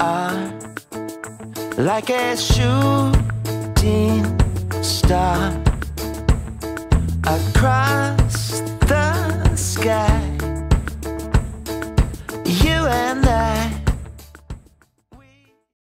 are like a shooting star across the sky. You and I.